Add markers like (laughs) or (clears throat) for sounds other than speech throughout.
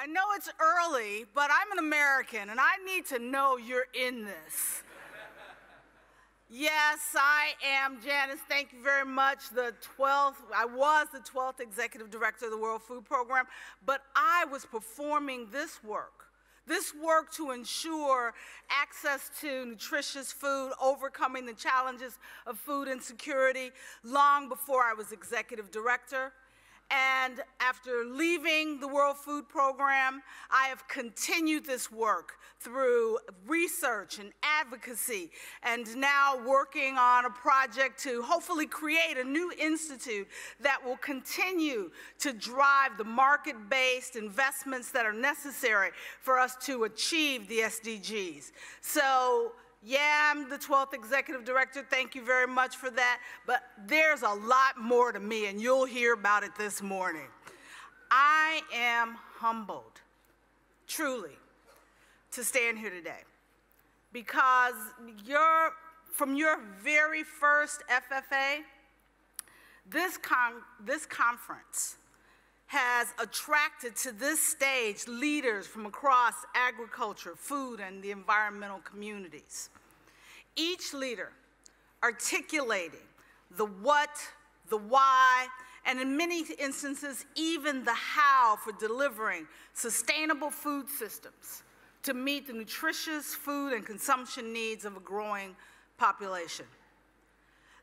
I know it's early, but I'm an American and I need to know you're in this. yes, I am Janice. Thank you very much. The 12th, I was the 12th executive director of the World Food Program, but I was performing this work. This work to ensure access to nutritious food, overcoming the challenges of food insecurity long before I was executive director. And after leaving the World Food Program, I have continued this work through research and advocacy, and now working on a project to hopefully create a new institute that will continue to drive the market based investments that are necessary for us to achieve the SDGs. So, yeah, I'm the 12th executive director. Thank you very much for that. But there's a lot more to me, and you'll hear about it this morning. I am humbled, truly, to stand here today because your, from your very first FFA, this, con this conference has attracted to this stage leaders from across agriculture, food, and the environmental communities. Each leader articulating the what, the why, and in many instances, even the how for delivering sustainable food systems to meet the nutritious food and consumption needs of a growing population.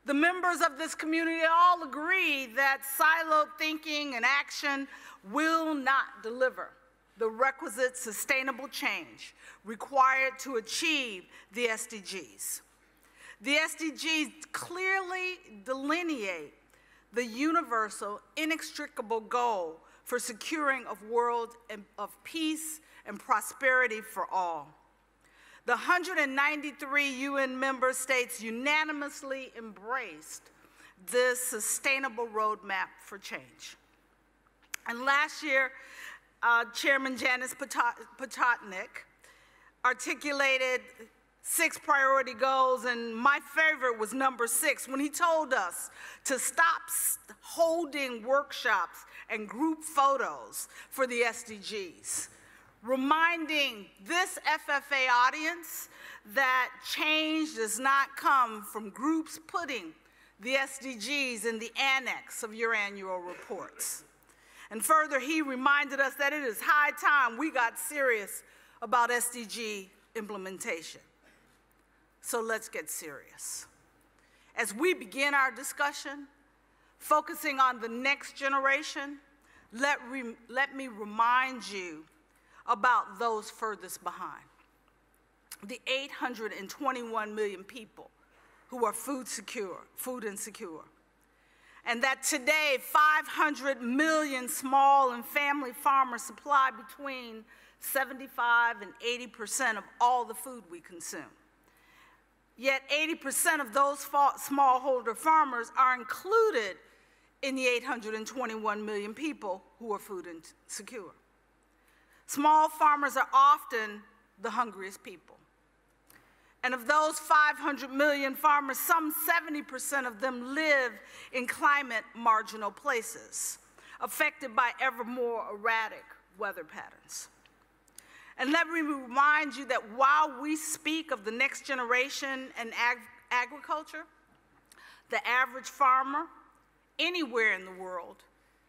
The members of this community all agree that siloed thinking and action will not deliver the requisite sustainable change required to achieve the SDGs. The SDGs clearly delineate the universal, inextricable goal for securing a world of peace and prosperity for all. The 193 UN member states unanimously embraced this sustainable roadmap for change. And last year, uh, Chairman Janez Potocnik articulated six priority goals, and my favorite was number six when he told us to stop holding workshops and group photos for the SDGs reminding this FFA audience that change does not come from groups putting the SDGs in the annex of your annual reports. And further, he reminded us that it is high time we got serious about SDG implementation. So let's get serious. As we begin our discussion, focusing on the next generation, let, let me remind you about those furthest behind. The 821 million people who are food secure, food insecure. And that today, 500 million small and family farmers supply between 75 and 80% of all the food we consume. Yet 80% of those smallholder farmers are included in the 821 million people who are food insecure. Small farmers are often the hungriest people. And of those 500 million farmers, some 70% of them live in climate marginal places, affected by ever more erratic weather patterns. And let me remind you that while we speak of the next generation and ag agriculture, the average farmer anywhere in the world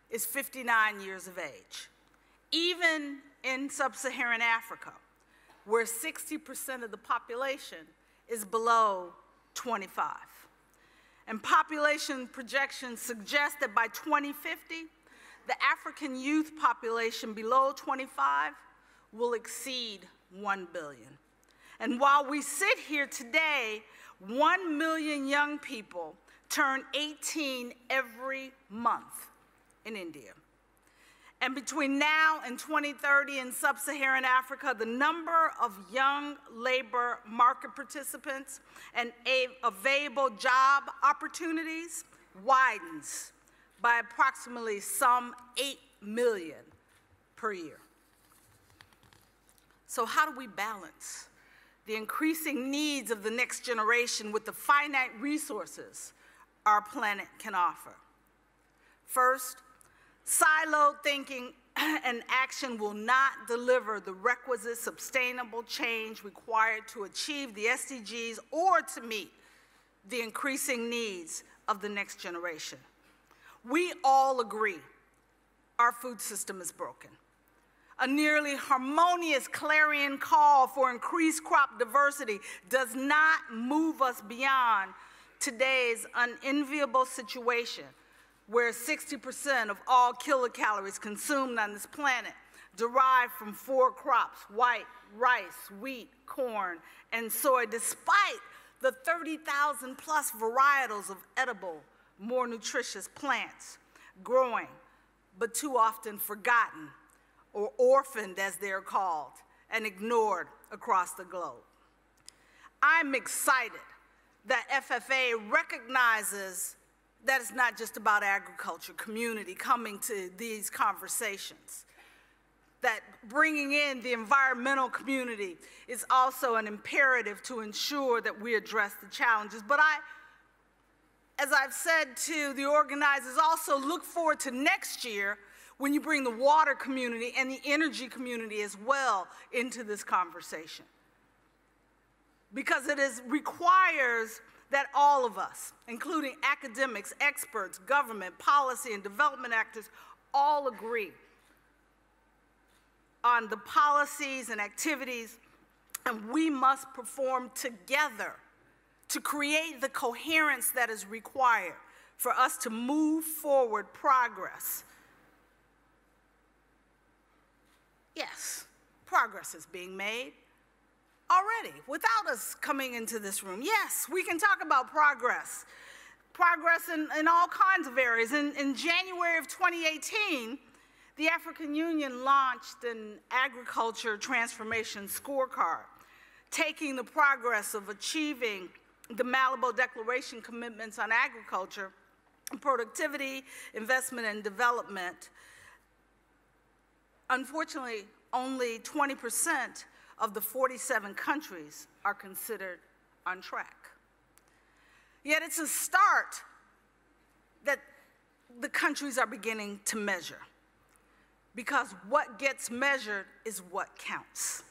is 59 years of age. Even in sub Saharan Africa, where 60% of the population is below 25. And population projections suggest that by 2050, the African youth population below 25 will exceed 1 billion. And while we sit here today, 1 million young people turn 18 every month in India. And between now and 2030 in sub Saharan Africa, the number of young labor market participants and available job opportunities widens by approximately some 8 million per year. So, how do we balance the increasing needs of the next generation with the finite resources our planet can offer? First, Siloed thinking (clears throat) and action will not deliver the requisite sustainable change required to achieve the SDGs or to meet the increasing needs of the next generation. We all agree our food system is broken. A nearly harmonious clarion call for increased crop diversity does not move us beyond today's unenviable situation where 60% of all kilocalories consumed on this planet derive from four crops white, rice, wheat, corn, and soy, despite the 30,000 plus varietals of edible, more nutritious plants growing, but too often forgotten or orphaned as they're called and ignored across the globe. I'm excited that FFA recognizes that it's not just about agriculture, community coming to these conversations. That bringing in the environmental community is also an imperative to ensure that we address the challenges. But I, as I've said to the organizers, also look forward to next year when you bring the water community and the energy community as well into this conversation. Because it is, requires that all of us, including academics, experts, government, policy, and development actors, all agree on the policies and activities, and we must perform together to create the coherence that is required for us to move forward progress. Yes, progress is being made already without us coming into this room. Yes, we can talk about progress. Progress in, in all kinds of areas. In, in January of 2018, the African Union launched an agriculture transformation scorecard, taking the progress of achieving the Malabo Declaration commitments on agriculture, productivity, investment, and development. Unfortunately, only 20 percent of the 47 countries are considered on track. Yet it's a start that the countries are beginning to measure because what gets measured is what counts.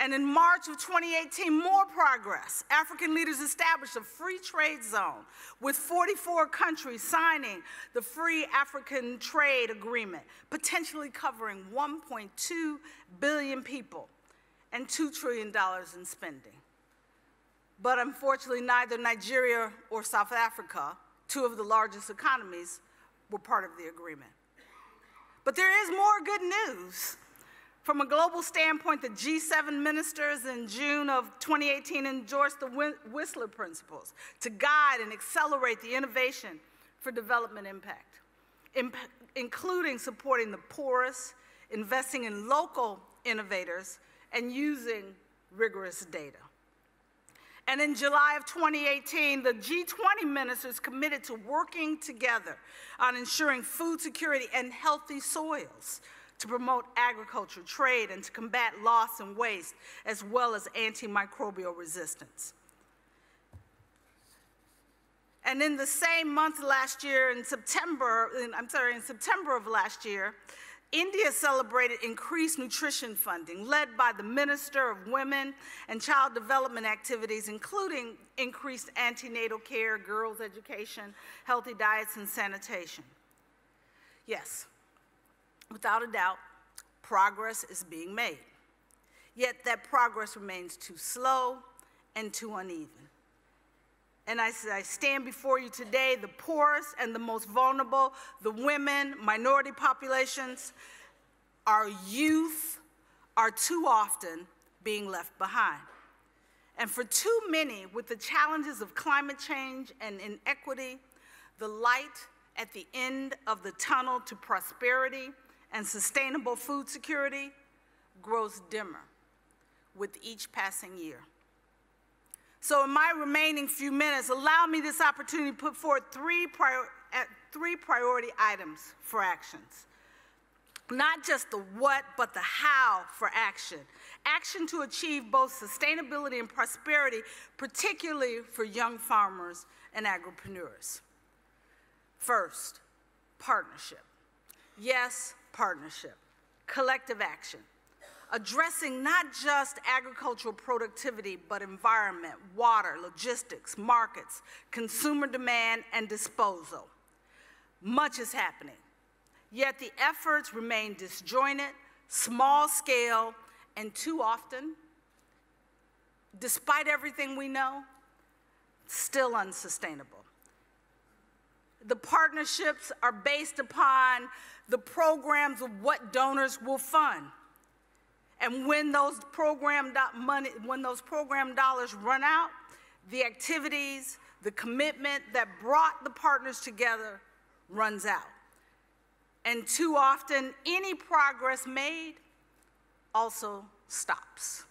And in March of 2018, more progress. African leaders established a free trade zone with 44 countries signing the Free African Trade Agreement, potentially covering 1.2 billion people and $2 trillion in spending. But unfortunately, neither Nigeria or South Africa, two of the largest economies, were part of the agreement. But there is more good news. From a global standpoint, the G7 ministers in June of 2018 endorsed the Whistler Principles to guide and accelerate the innovation for development impact, imp including supporting the poorest, investing in local innovators, and using rigorous data. And in July of 2018, the G20 ministers committed to working together on ensuring food security and healthy soils to promote agriculture, trade, and to combat loss and waste, as well as antimicrobial resistance. And in the same month last year, in September, I'm sorry, in September of last year, India celebrated increased nutrition funding led by the Minister of Women and Child Development Activities, including increased antenatal care, girls' education, healthy diets, and sanitation. Yes, Without a doubt, progress is being made. Yet that progress remains too slow and too uneven. And as I stand before you today, the poorest and the most vulnerable, the women, minority populations, our youth are too often being left behind. And for too many, with the challenges of climate change and inequity, the light at the end of the tunnel to prosperity and sustainable food security grows dimmer with each passing year. So in my remaining few minutes, allow me this opportunity to put forward three, prior, uh, three priority items for actions. Not just the what, but the how for action. Action to achieve both sustainability and prosperity, particularly for young farmers and agripreneurs. First, partnership. Yes, partnership, collective action, addressing not just agricultural productivity, but environment, water, logistics, markets, consumer demand, and disposal. Much is happening, yet the efforts remain disjointed, small scale, and too often, despite everything we know, still unsustainable. The partnerships are based upon the programs of what donors will fund. And when those program money, when those program dollars run out, the activities, the commitment that brought the partners together runs out. And too often, any progress made also stops.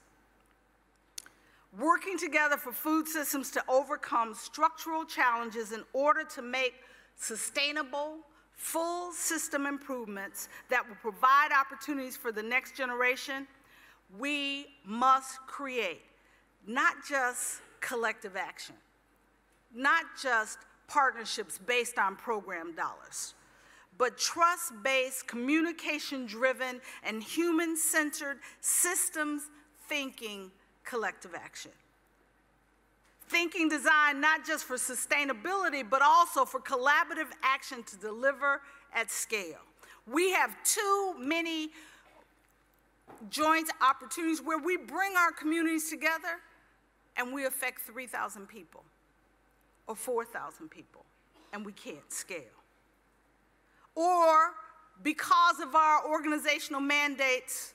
Working together for food systems to overcome structural challenges in order to make sustainable, full system improvements that will provide opportunities for the next generation, we must create not just collective action, not just partnerships based on program dollars, but trust based, communication driven, and human centered systems thinking collective action. Thinking designed not just for sustainability, but also for collaborative action to deliver at scale. We have too many joint opportunities where we bring our communities together and we affect 3,000 people or 4,000 people and we can't scale. Or because of our organizational mandates,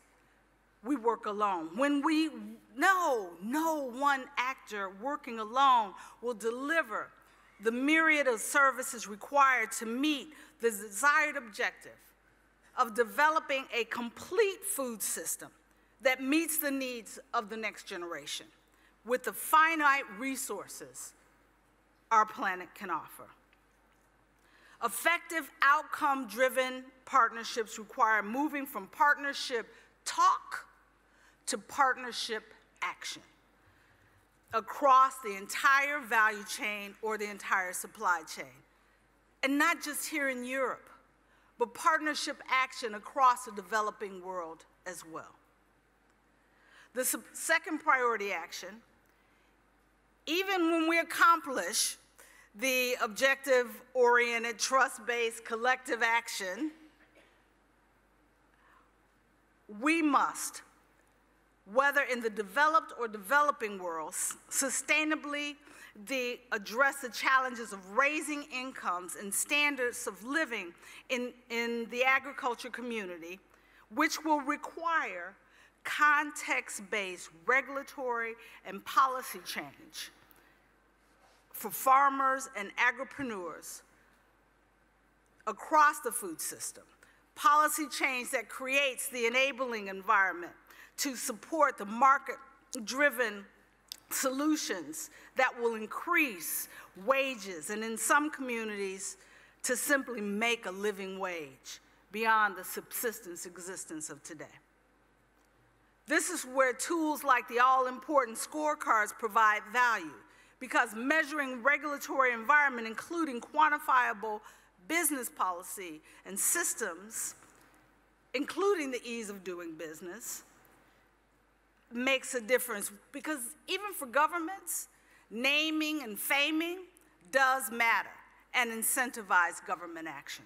we work alone. When we know no one actor working alone will deliver the myriad of services required to meet the desired objective of developing a complete food system that meets the needs of the next generation with the finite resources our planet can offer. Effective outcome driven partnerships require moving from partnership talk to partnership action across the entire value chain or the entire supply chain. And not just here in Europe, but partnership action across the developing world as well. The second priority action, even when we accomplish the objective oriented, trust based collective action, we must whether in the developed or developing worlds, sustainably the, address the challenges of raising incomes and standards of living in, in the agriculture community, which will require context-based regulatory and policy change for farmers and agripreneurs across the food system. Policy change that creates the enabling environment to support the market driven solutions that will increase wages and in some communities to simply make a living wage beyond the subsistence existence of today. This is where tools like the all important scorecards provide value because measuring regulatory environment, including quantifiable business policy and systems, including the ease of doing business, makes a difference because even for governments, naming and faming does matter and incentivize government action.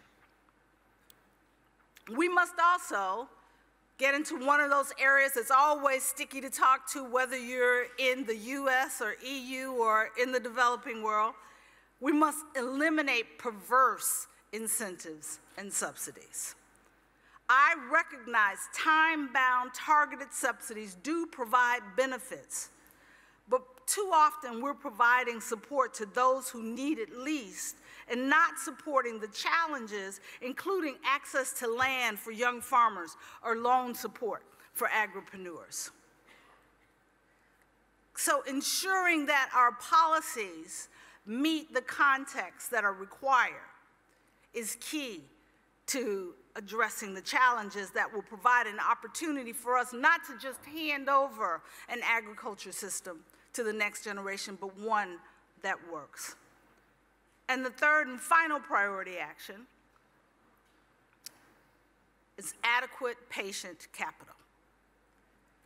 We must also get into one of those areas that's always sticky to talk to, whether you're in the US or EU or in the developing world. We must eliminate perverse incentives and subsidies. I recognize time bound, targeted subsidies do provide benefits, but too often we're providing support to those who need it least and not supporting the challenges, including access to land for young farmers or loan support for agripreneurs. So, ensuring that our policies meet the context that are required is key to addressing the challenges that will provide an opportunity for us not to just hand over an agriculture system to the next generation, but one that works. And the third and final priority action is adequate patient capital.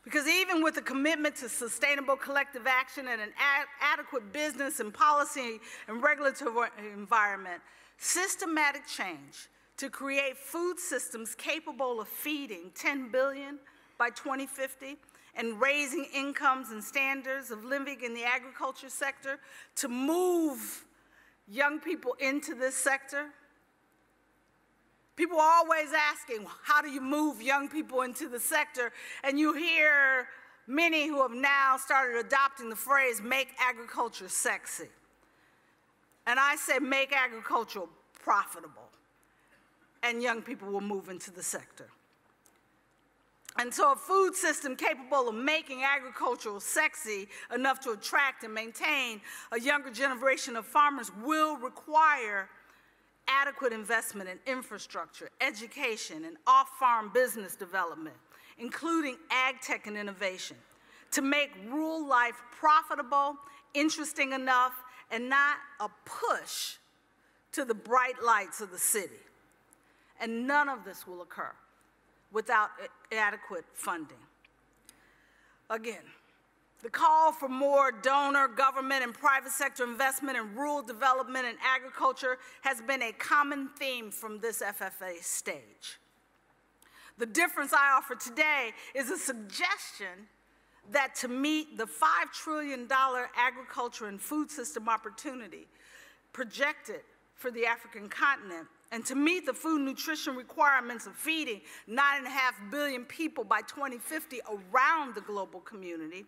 Because even with a commitment to sustainable collective action and an ad adequate business and policy and regulatory environment, systematic change to create food systems capable of feeding 10 billion by 2050 and raising incomes and standards of living in the agriculture sector to move young people into this sector People are always asking, how do you move young people into the sector? And you hear many who have now started adopting the phrase, make agriculture sexy. And I say, make agriculture profitable, and young people will move into the sector. And so, a food system capable of making agriculture sexy enough to attract and maintain a younger generation of farmers will require adequate investment in infrastructure, education, and off-farm business development, including ag tech and innovation, to make rural life profitable, interesting enough, and not a push to the bright lights of the city. And none of this will occur without adequate funding. Again, the call for more donor, government, and private sector investment in rural development and agriculture has been a common theme from this FFA stage. The difference I offer today is a suggestion that to meet the $5 trillion agriculture and food system opportunity projected for the African continent, and to meet the food nutrition requirements of feeding 9.5 billion people by 2050 around the global community,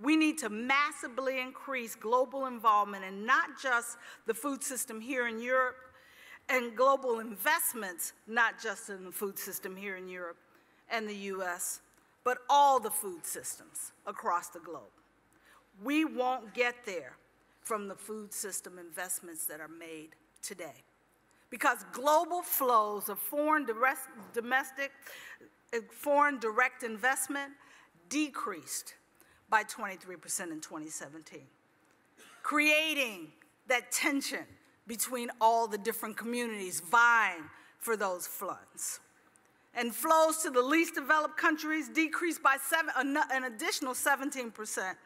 we need to massively increase global involvement in not just the food system here in Europe and global investments, not just in the food system here in Europe and the US, but all the food systems across the globe. We won't get there from the food system investments that are made today. Because global flows of foreign domestic, eh, foreign direct investment decreased by 23% in 2017, creating that tension between all the different communities vying for those funds. And flows to the least developed countries decreased by seven, an additional 17%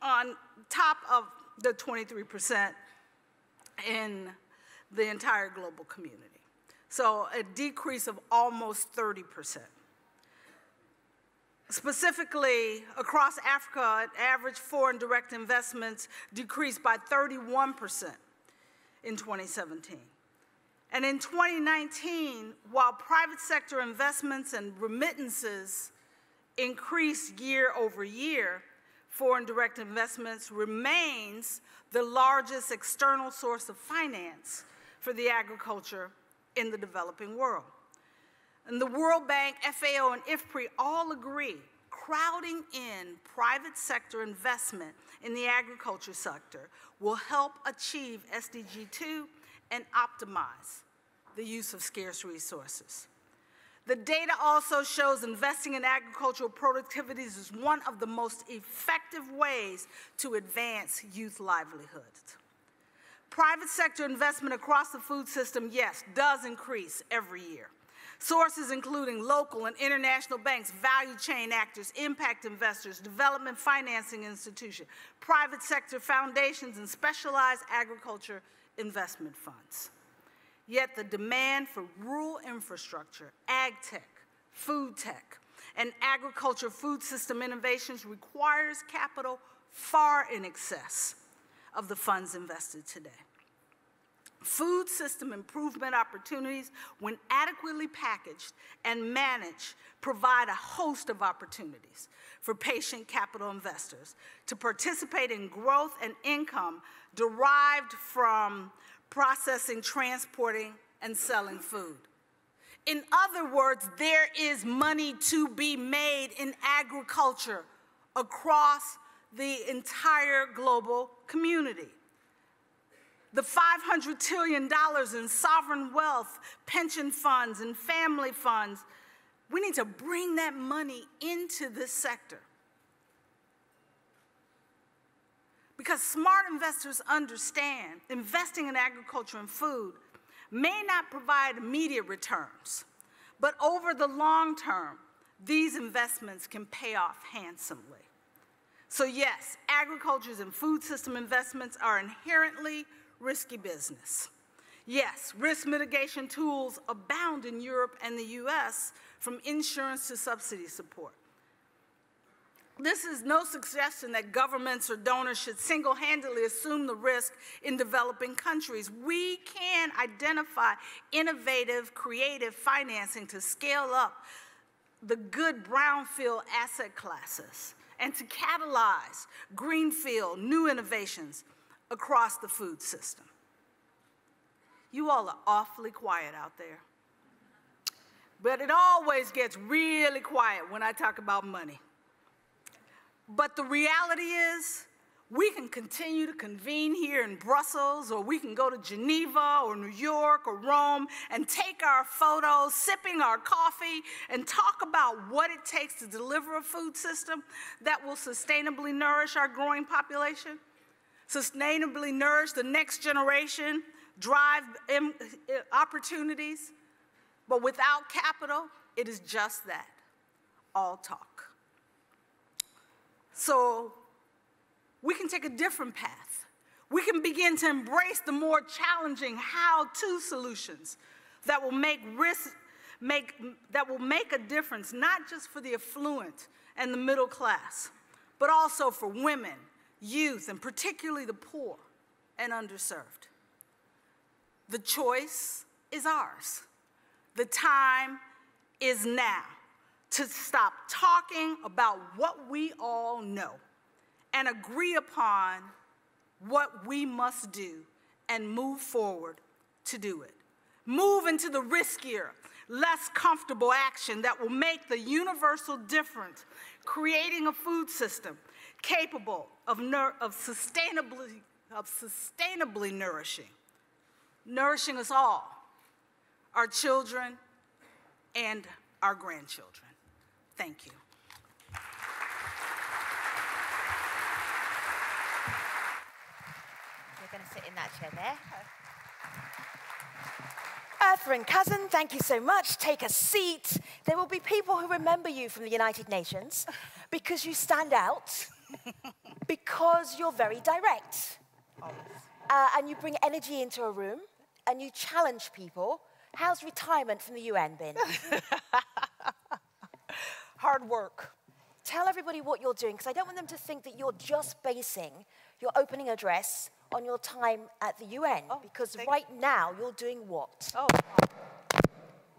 on top of the 23% in the entire global community. So a decrease of almost 30 percent. Specifically, across Africa, average foreign direct investments decreased by 31% in 2017. And in 2019, while private sector investments and remittances increased year over year, foreign direct investments remains the largest external source of finance for the agriculture in the developing world. And the World Bank, FAO, and IFPRI all agree crowding in private sector investment in the agriculture sector will help achieve SDG 2 and optimize the use of scarce resources. The data also shows investing in agricultural productivities is one of the most effective ways to advance youth livelihoods. Private sector investment across the food system, yes, does increase every year. Sources including local and international banks, value chain actors, impact investors, development financing institutions, private sector foundations, and specialized agriculture investment funds. Yet the demand for rural infrastructure, ag tech, food tech, and agriculture food system innovations requires capital far in excess of the funds invested today. Food system improvement opportunities, when adequately packaged and managed, provide a host of opportunities for patient capital investors to participate in growth and income derived from processing, transporting, and selling food. In other words, there is money to be made in agriculture across the entire global community the $500 trillion in sovereign wealth, pension funds, and family funds, we need to bring that money into this sector. Because smart investors understand investing in agriculture and food may not provide immediate returns, But over the long term, these investments can pay off handsomely. So, yes, agriculture's and food system investments are inherently risky business. Yes, risk mitigation tools abound in Europe and the US, from insurance to subsidy support. This is no suggestion that governments or donors should single handedly assume the risk in developing countries. We can identify innovative, creative financing to scale up the good brownfield asset classes and to catalyze greenfield new innovations across the food system. You all are awfully quiet out there. But it always gets really quiet when I talk about money. But the reality is, we can continue to convene here in Brussels, or we can go to Geneva, or New York, or Rome, and take our photos, sipping our coffee, and talk about what it takes to deliver a food system that will sustainably nourish our growing population, sustainably nourish the next generation, drive eh, opportunities. But without capital, it is just that all talk. So we can take a different path. We can begin to embrace the more challenging how-to solutions that will make risk make that will make a difference not just for the affluent and the middle class, but also for women, youth, and particularly the poor and underserved. The choice is ours. The time is now to stop talking about what we all know and agree upon what we must do and move forward to do it. Move into the riskier, less comfortable action that will make the universal difference, creating a food system capable of, of, sustainably, of sustainably nourishing, nourishing us all, our children and our grandchildren. Thank you. You're going to sit in that chair there. Ertharin Cousin, thank you so much. Take a seat. There will be people who remember you from the United Nations because you stand out, (laughs) because you're very direct. Uh, and you bring energy into a room and you challenge people. How's retirement from the UN been? (laughs) hard work. Tell everybody what you're doing, because I don't want them to think that you're just basing your opening address on your time at the UN, oh, because right you. now you're doing what? Oh,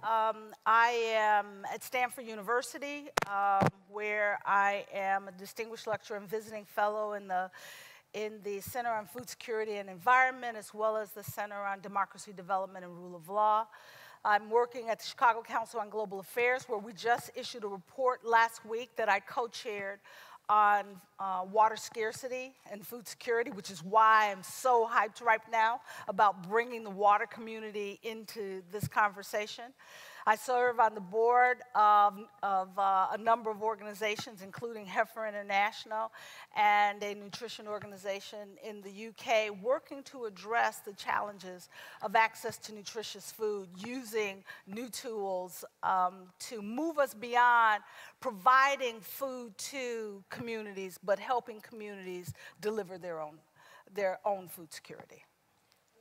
um, I am at Stanford University, um, where I am a distinguished lecturer and visiting fellow in the in the Center on Food Security and Environment, as well as the Center on Democracy, Development, and Rule of Law. I'm working at the Chicago Council on Global Affairs, where we just issued a report last week that I co chaired on uh, water scarcity and food security, which is why I'm so hyped right now about bringing the water community into this conversation. I serve on the board of, of uh, a number of organizations, including Heifer International and a nutrition organization in the UK, working to address the challenges of access to nutritious food using new tools um, to move us beyond providing food to communities, but helping communities deliver their own, their own food security.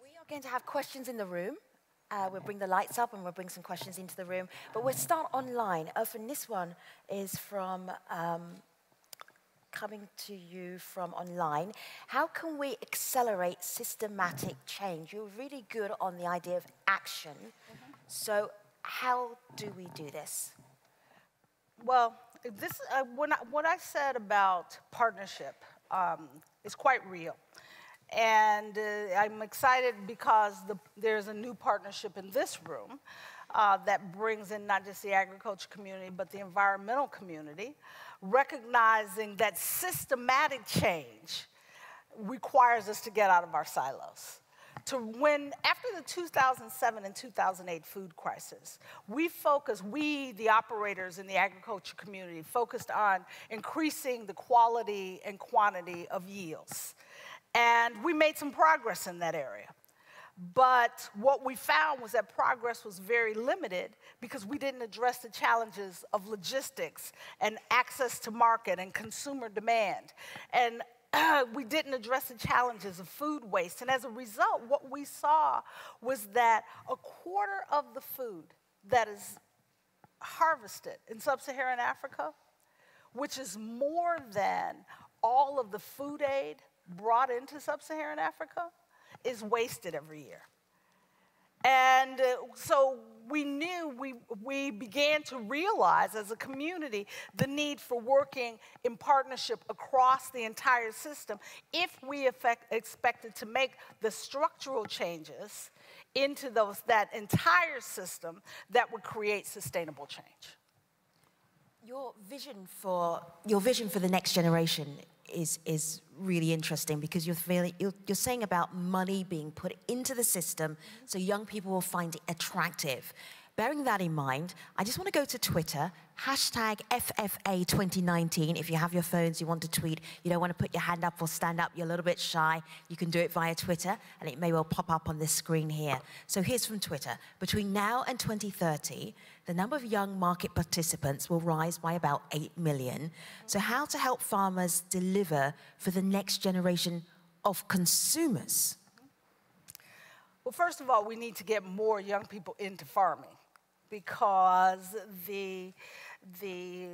We are going to have questions in the room. Uh, we'll bring the lights up and we'll bring some questions into the room. But we'll start online. Often this one is from um, coming to you from online. How can we accelerate systematic change? You're really good on the idea of action. Mm-hmm. So, how do we do this? Well, this, uh, when I, what I said about partnership um, is quite real. And uh, I'm excited because the, there's a new partnership in this room uh, that brings in not just the agriculture community, but the environmental community, recognizing that systematic change requires us to get out of our silos. To when, after the 2007 and 2008 food crisis, we focused, we, the operators in the agriculture community, focused on increasing the quality and quantity of yields and we made some progress in that area. But what we found was that progress was very limited because we didn't address the challenges of logistics and access to market and consumer demand. And (clears throat) we didn't address the challenges of food waste. And as a result, what we saw was that a quarter of the food that is harvested in sub Saharan Africa, which is more than all of the food aid brought into sub Saharan Africa, is wasted every year. And uh, so we knew, we, we began to realize as a community the need for working in partnership across the entire system if we effect, expected to make the structural changes into those, that entire system that would create sustainable change. Your vision for, your vision for the next generation is, is really interesting because you're, feeling, you're, you're saying about money being put into the system so young people will find it attractive. Bearing that in mind, I just want to go to Twitter, hashtag FFA2019. If you have your phones, you want to tweet, you don't want to put your hand up or stand up, you're a little bit shy, you can do it via Twitter, and it may well pop up on this screen here. So here's from Twitter. Between now and 2030, the number of young market participants will rise by about 8 million. So how to help farmers deliver for the next generation of consumers? Well, first of all, we need to get more young people into farming because the, the,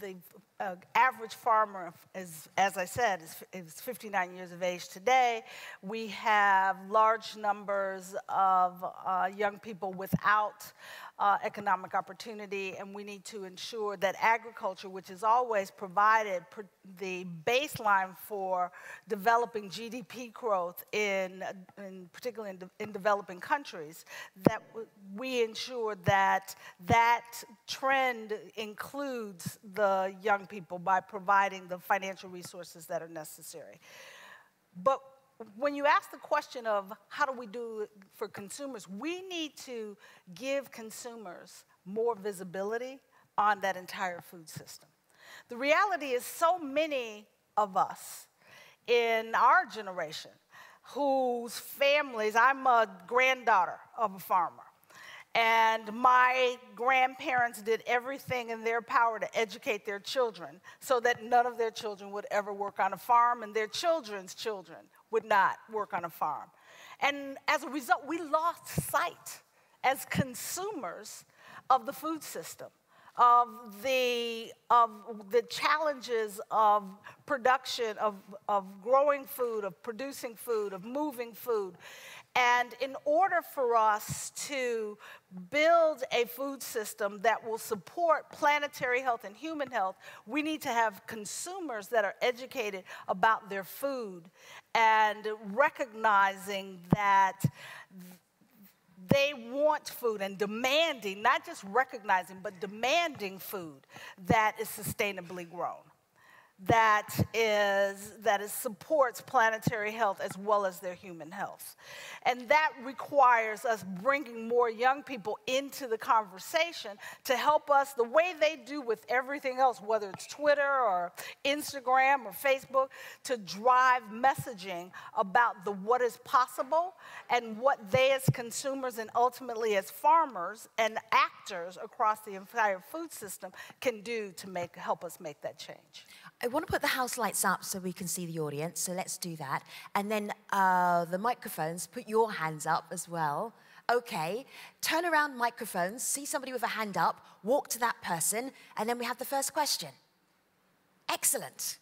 the uh, average farmer is, as I said, is, is 59 years of age today. We have large numbers of uh, young people without uh, economic opportunity, and we need to ensure that agriculture, which has always provided pr the baseline for developing GDP growth in, in particularly in, de in, developing countries, that we ensure that that trend includes the young people by providing the financial resources that are necessary. But when you ask the question of how do we do it for consumers, we need to give consumers more visibility on that entire food system. The reality is, so many of us in our generation whose families, I'm a granddaughter of a farmer. And my grandparents did everything in their power to educate their children so that none of their children would ever work on a farm and their children's children would not work on a farm. And as a result, we lost sight as consumers of the food system, of the, of the challenges of production, of, of growing food, of producing food, of moving food. And in order for us to build a food system that will support planetary health and human health, we need to have consumers that are educated about their food and recognizing that they want food and demanding, not just recognizing, but demanding food that is sustainably grown that is that is supports planetary health as well as their human health. And that requires us bringing more young people into the conversation to help us the way they do with everything else whether it's twitter or instagram or facebook to drive messaging about the what is possible and what they as consumers and ultimately as farmers and actors across the entire food system can do to make help us make that change. I want to put the house lights up so we can see the audience, so let's do that. And then uh, the microphones, put your hands up as well. Okay, turn around microphones, see somebody with a hand up, walk to that person, and then we have the first question. Excellent.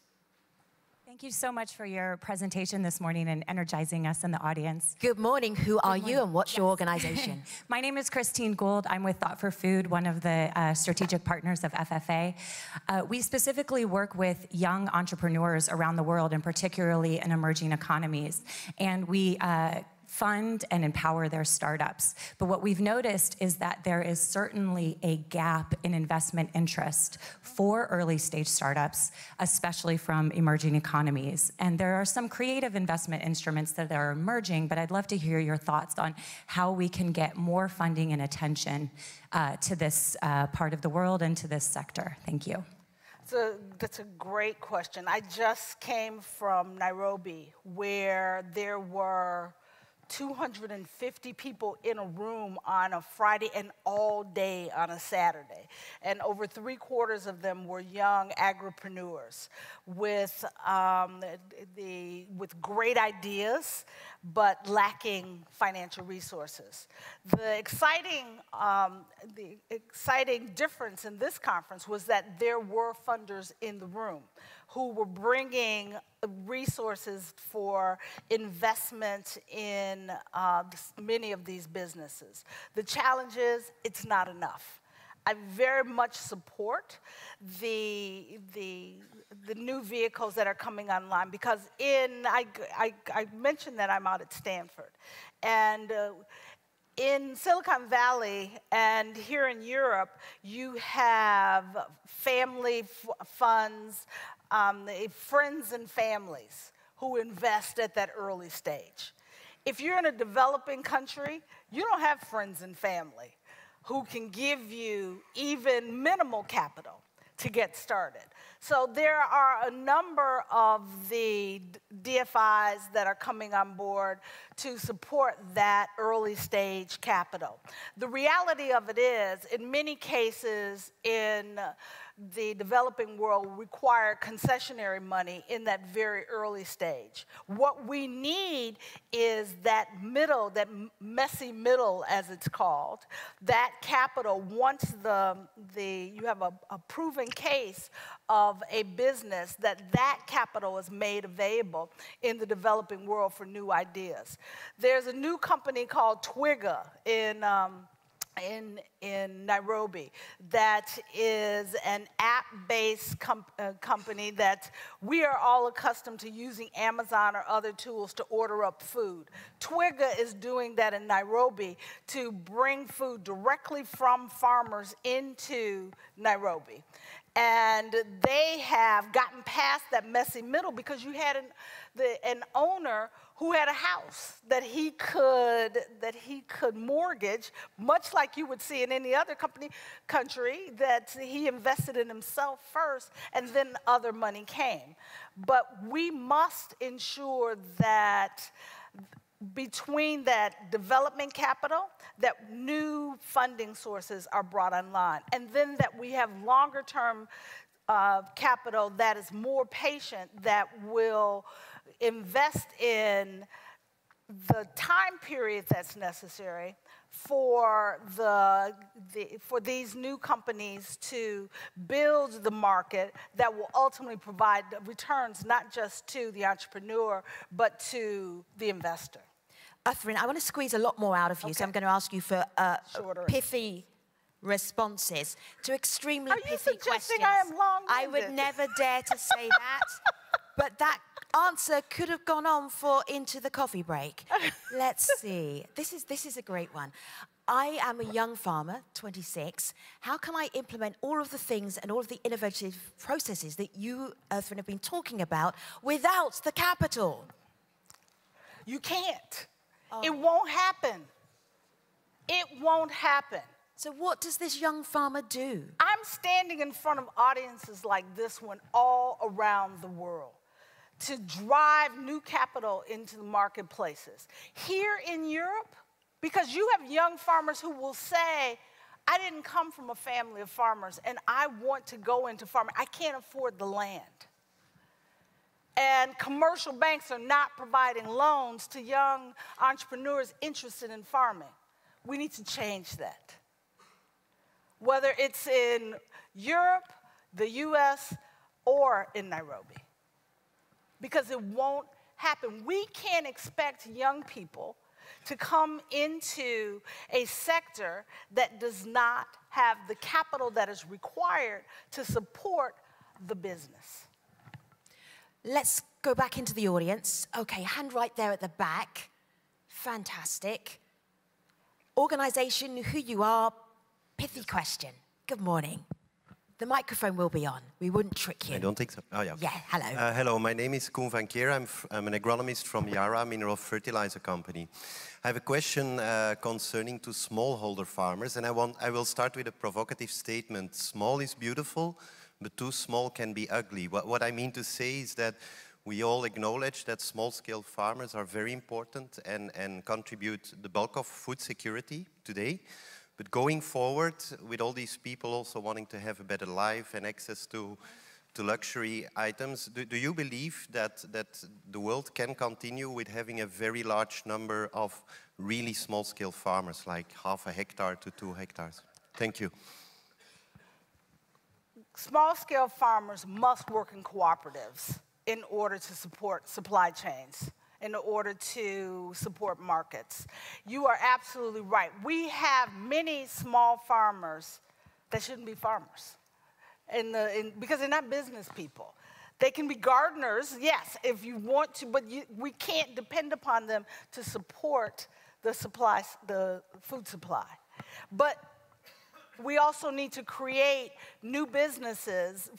Thank you so much for your presentation this morning and energizing us in the audience. Good morning. Who are you and what's yes. your organization? (laughs) My name is Christine Gould. I'm with Thought for Food, one of the uh, strategic partners of FFA. Uh, we specifically work with young entrepreneurs around the world and particularly in emerging economies. And we uh, fund and empower their startups. But what we've noticed is that there is certainly a gap in investment interest for early stage startups, especially from emerging economies. And there are some creative investment instruments that are emerging, but I'd love to hear your thoughts on how we can get more funding and attention uh, to this uh, part of the world and to this sector. Thank you. A, that's a great question. I just came from Nairobi, where there were 250 people in a room on a Friday and all day on a Saturday. And over three quarters of them were young agripreneurs with, um, the, with great ideas, but lacking financial resources. The exciting, um, the exciting difference in this conference was that there were funders in the room who were bringing resources for investment in uh, many of these businesses. The challenge is it's not enough. I very much support the, the, the new vehicles that are coming online because in, I, I, I mentioned that I'm out at Stanford. And uh, in Silicon Valley and here in Europe, you have family funds, um, friends and families who invest at that early stage. If you're in a developing country, you don't have friends and family who can give you even minimal capital to get started. So there are a number of the DFIs that are coming on board to support that early stage capital. The reality of it is, in many cases, in the developing world require concessionary money in that very early stage. What we need is that middle, that messy middle, as it's called, that capital. Once the, the you have a, a proven case of a business, that that capital is made available in the developing world for new ideas. There's a new company called Twiga in. Um, in, in Nairobi that is an app based uh, company that we are all accustomed to using Amazon or other tools to order up food. Twiga is doing that in Nairobi to bring food directly from farmers into Nairobi. And they have gotten past that messy middle because you had an, the, an owner who had a house that he could that he could mortgage, much like you would see in any other company country, that he invested in himself first and then other money came. But we must ensure that between that development capital, that new funding sources are brought online, and then that we have longer term uh, capital that is more patient, that will invest in the time period that's necessary for, the, the, for these new companies to build the market that will ultimately provide returns not just to the entrepreneur, but to the investor. Ertharin, I want to squeeze a lot more out of you, okay. so I'm going to ask you for uh, pithy responses to extremely Are pithy questions. I am long I would never dare to say that, (laughs) but that answer could have gone on for into the coffee break. (laughs) Let's see. This is, this is a great one. I am a young farmer, 26. How can I implement all of the things and all of the innovative processes that you, Ertharin, have been talking about without the capital? You can't. Oh. It won't happen. It won't happen. So, what does this young farmer do? I'm standing in front of audiences like this one all around the world to drive new capital into the marketplaces. Here in Europe, because you have young farmers who will say, I didn't come from a family of farmers and I want to go into farming. I can't afford the land. And commercial banks are not providing loans to young entrepreneurs interested in farming. We need to change that. Whether it's in Europe, the US, or in Nairobi because it won't happen. We can't expect young people to come into a sector that does not have the capital that is required to support the business. Let's go back into the audience. Okay, hand right there at the back. Fantastic. Organization, who you are, pithy question. Good morning. The microphone will be on. We wouldn't trick you. I don't think so. Oh, yeah. Yeah, hello. Uh, hello, my name is Koen van Keer. I'm, I'm, an agronomist from Yara Mineral Fertilizer Company. I have a question uh, concerning to smallholder farmers, and I, want, I will start with a provocative statement. Small is beautiful, but too small can be ugly. What, what I mean to say is that we all acknowledge that small-scale farmers are very important and, and contribute the bulk of food security today. But going forward, with all these people also wanting to have a better life and access to, to luxury items, do, do you believe that, that the world can continue with having a very large number of really small-scale farmers, like half a hectare to two hectares? Thank you. Small-scale farmers must work in cooperatives in order to support supply chains in order to support markets. You are absolutely right. We have many small farmers that shouldn't be farmers in the, in, because they're not business people. They can be gardeners, yes, if you want to, but you, we can't depend upon them to support the supply, the food supply. But we also need to create new businesses,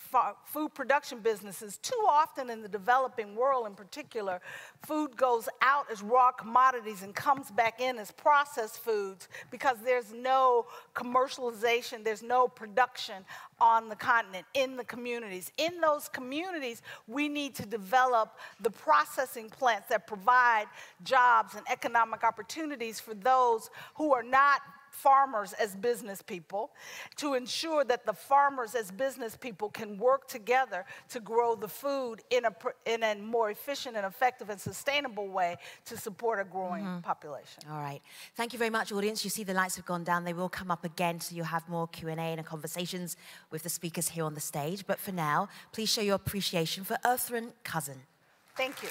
food production businesses. Too often in the developing world, in particular, food goes out as raw commodities and comes back in as processed foods because there's no commercialization, there's no production on the continent, in the communities. In those communities, we need to develop the processing plants that provide jobs and economic opportunities for those who are not farmers as business people, to ensure that the farmers as business people can work together to grow the food in a, in a more efficient and effective and sustainable way to support a growing mm -hmm. population. All right. Thank you very much, audience. You see the lights have gone down. They will come up again, so you'll have more Q&A and conversations with the speakers here on the stage. But for now, please show your appreciation for Ertharin Cousin. Thank you.